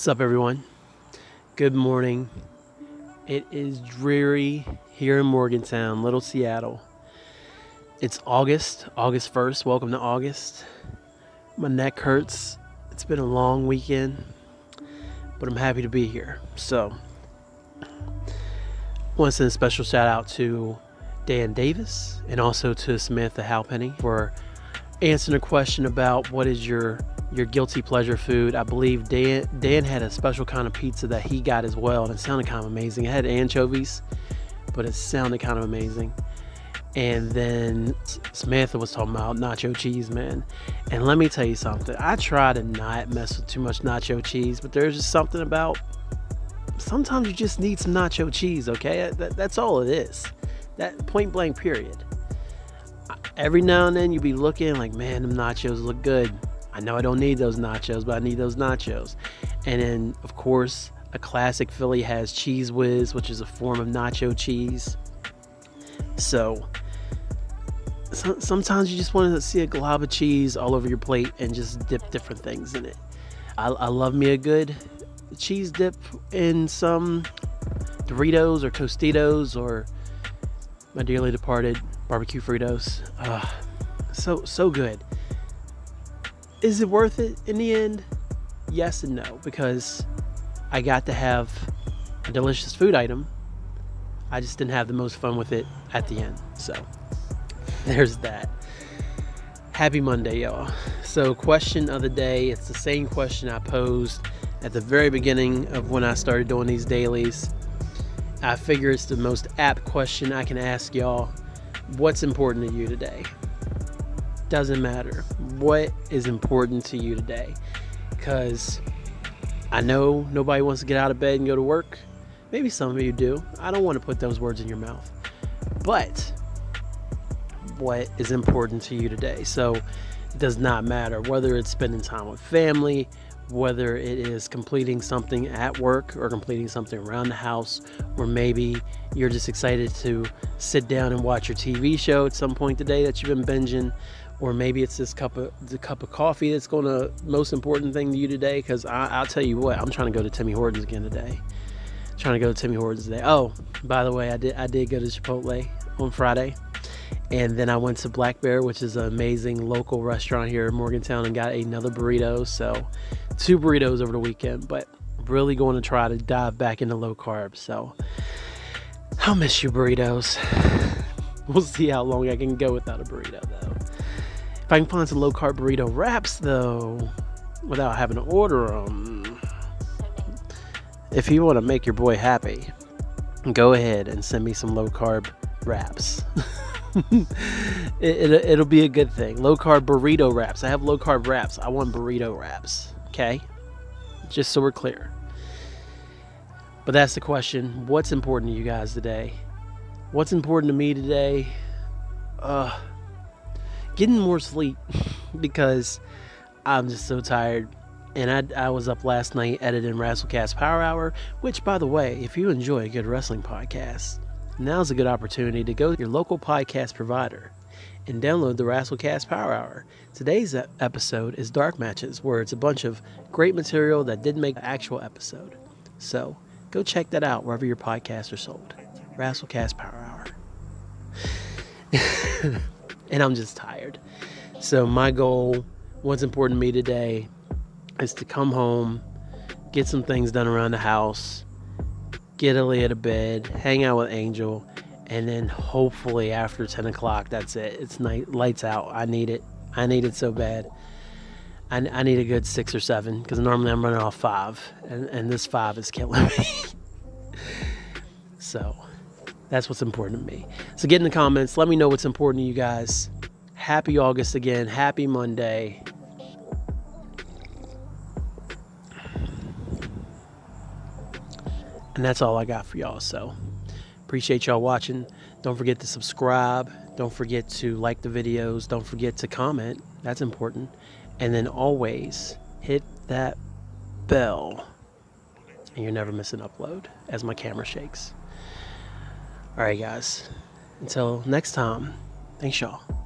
What's up, everyone? Good morning. It is dreary here in Morgantown, Little Seattle. It's August, August 1st. Welcome to August. My neck hurts. It's been a long weekend, but I'm happy to be here. So, I want to send a special shout out to Dan Davis and also to Samantha Halpenny for answering a question about what is your your guilty pleasure food. I believe Dan Dan had a special kind of pizza that he got as well, and it sounded kind of amazing. It had anchovies, but it sounded kind of amazing. And then Samantha was talking about nacho cheese, man. And let me tell you something. I try to not mess with too much nacho cheese, but there's just something about sometimes you just need some nacho cheese, okay? That, that's all it is. That point blank period. Every now and then you'll be looking like, man, them nachos look good I know I don't need those nachos, but I need those nachos. And then, of course, a classic Philly has Cheez Whiz, which is a form of nacho cheese. So, so sometimes you just want to see a glob of cheese all over your plate and just dip different things in it. I, I love me a good cheese dip in some Doritos or Tostitos or my dearly departed barbecue Fritos. Uh, so so good. Is it worth it in the end? Yes and no, because I got to have a delicious food item. I just didn't have the most fun with it at the end. So there's that. Happy Monday, y'all. So, question of the day it's the same question I posed at the very beginning of when I started doing these dailies. I figure it's the most apt question I can ask y'all. What's important to you today? Doesn't matter what is important to you today because I know nobody wants to get out of bed and go to work. Maybe some of you do. I don't want to put those words in your mouth. But what is important to you today? So it does not matter whether it's spending time with family, whether it is completing something at work or completing something around the house, or maybe you're just excited to sit down and watch your TV show at some point today that you've been binging, or maybe it's this cup of the cup of coffee that's going to most important thing to you today. Because I'll tell you what, I'm trying to go to Timmy Hortons again today. trying to go to Timmy Hortons today. Oh, by the way, I did I did go to Chipotle on Friday, and then I went to Black Bear, which is an amazing local restaurant here in Morgantown, and got another burrito. So, two burritos over the weekend, but really going to try to dive back into low carbs. So, I'll miss you burritos. We'll see how long I can go without a burrito, though. If I can find some low carb burrito wraps though, without having to order them, if you want to make your boy happy, go ahead and send me some low carb wraps. it, it, will be a good thing. Low carb burrito wraps. I have low carb wraps. I want burrito wraps. Okay? Just so we're clear. But that's the question. What's important to you guys today? What's important to me today? Uh, getting more sleep because I'm just so tired. And I, I was up last night editing WrestleCast Power Hour, which, by the way, if you enjoy a good wrestling podcast, now's a good opportunity to go to your local podcast provider and download the WrestleCast Power Hour. Today's episode is Dark Matches, where it's a bunch of great material that didn't make the actual episode. So go check that out wherever your podcasts are sold. WrestleCast Power Hour. and I'm just tired. So, my goal, what's important to me today, is to come home, get some things done around the house, get Aaliyah to bed, hang out with Angel, and then hopefully after 10 o'clock, that's it. It's night, lights out. I need it. I need it so bad. I, I need a good six or seven because normally I'm running off five, and, and this five is killing me. so. That's what's important to me. So get in the comments. Let me know what's important to you guys. Happy August again. Happy Monday. And that's all I got for y'all. So appreciate y'all watching. Don't forget to subscribe. Don't forget to like the videos. Don't forget to comment. That's important. And then always hit that bell. And you're never miss an upload as my camera shakes. Alright, guys. Until next time, thanks, y'all.